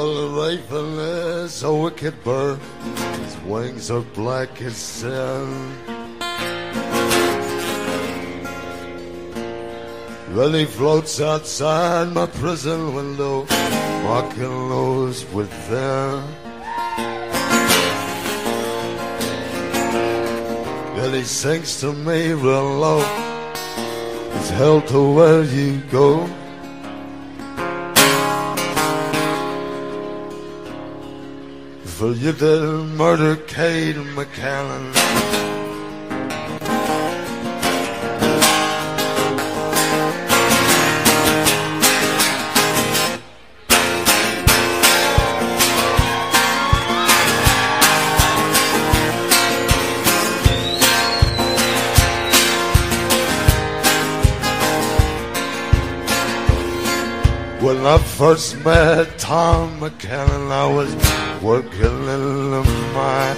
The raven is a wicked bird. His wings are black as sin. Well, he floats outside my prison window, mocking those within. Well, he sings to me real low. It's hell to where you go. For you did When I first met Tom McCannon, I was working in the mine.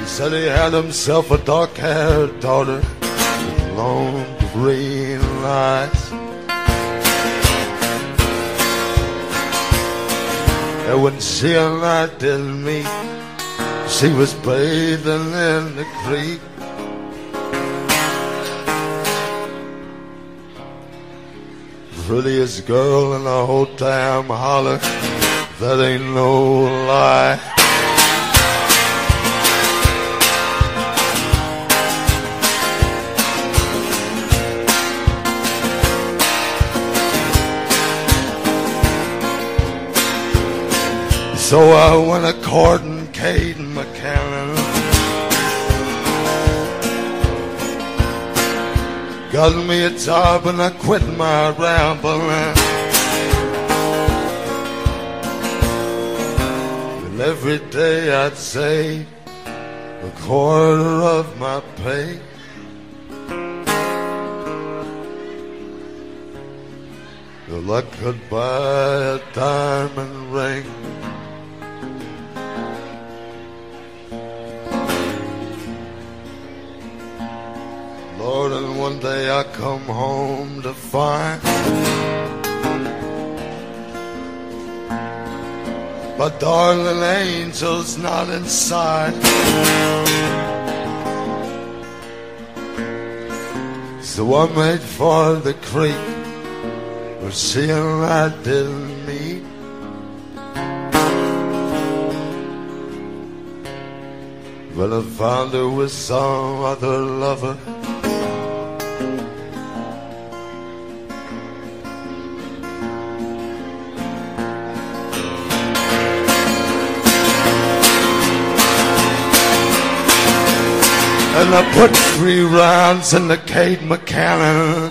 He said he had himself a dark-haired daughter with long green eyes. And when she and I did meet, she was bathing in the creek. Prettiest girl in the whole damn holler. That ain't no lie. So I went a courting Kate McCannon. Got me a job and I quit my rambling. And every day I'd save a quarter of my pay. Till I could buy a diamond my darling angel's not inside. So I made for the creek where she and I didn't meet. But I found her with some other lover. And I put three rounds in the Kate McCannon.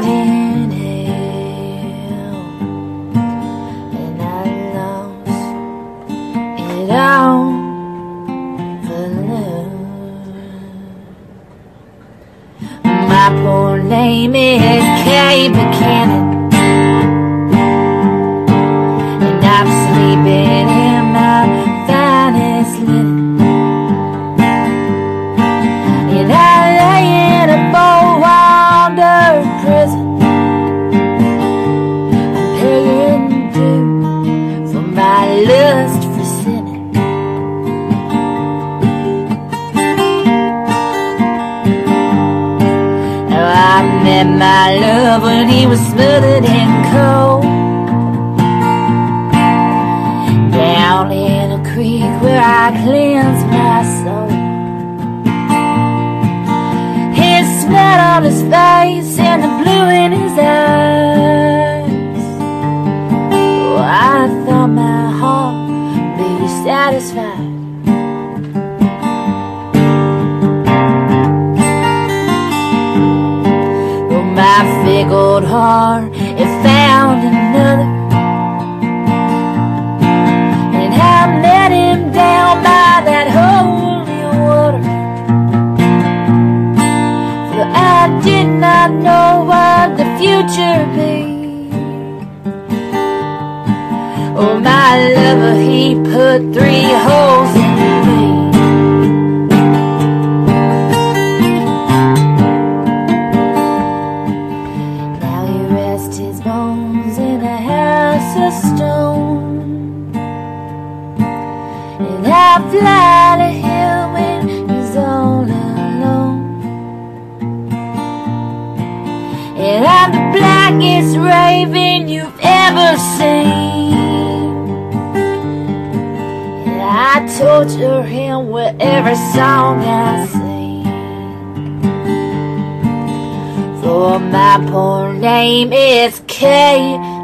Rotting hell, and I lost it all for love. My poor name is Kate McCannon, met my love when he was smothered in coal. Down in a creek where I cleansed my soul. His smile on his face and the blue in his eyes. Oh, I thought my heart be satisfied. Fickle heart, it found another. And I met him down by that holy water. For I did not know what the future be. Oh, my lover, he put three holes in raven you've ever seen. I torture him with every song I sing. For my poor name is Kate